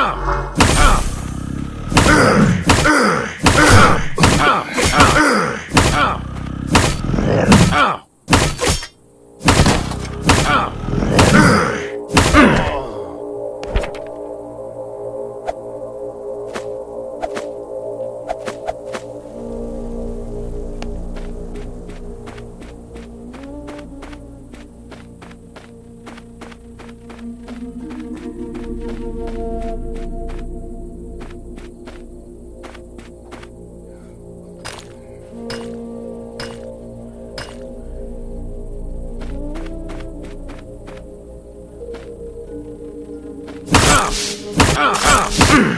Now. Ah!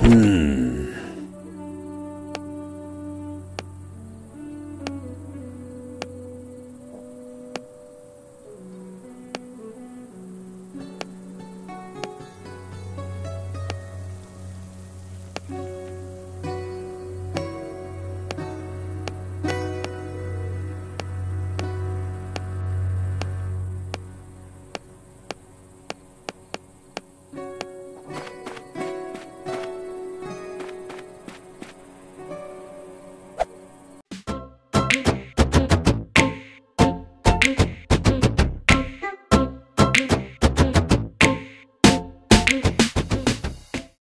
Hmm.